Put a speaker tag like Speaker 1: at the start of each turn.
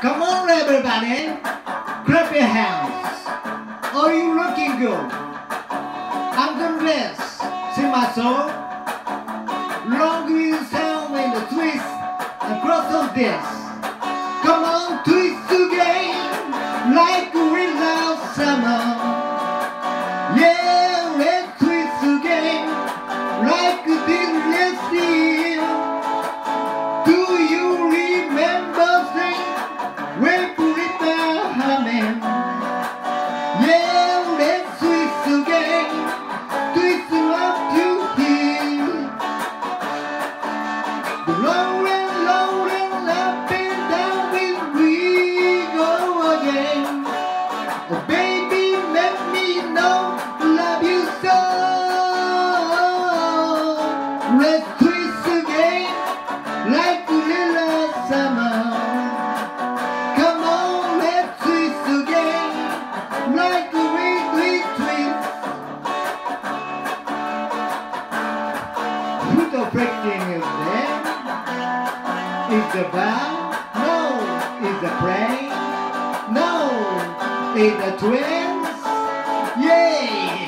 Speaker 1: Come on everybody, clap your hands. Are you looking good? I'm dance, sing my song. Long green sound with the twist across of this. Rolling, rolling up and down will we go again. Oh, baby, let me know, love you so. Let's twist again, like the little summer. Come on, let's twist again, like we twist. Who's the breaking is there? Is the bell? No. Is the plane? No. Is the twins? Yay!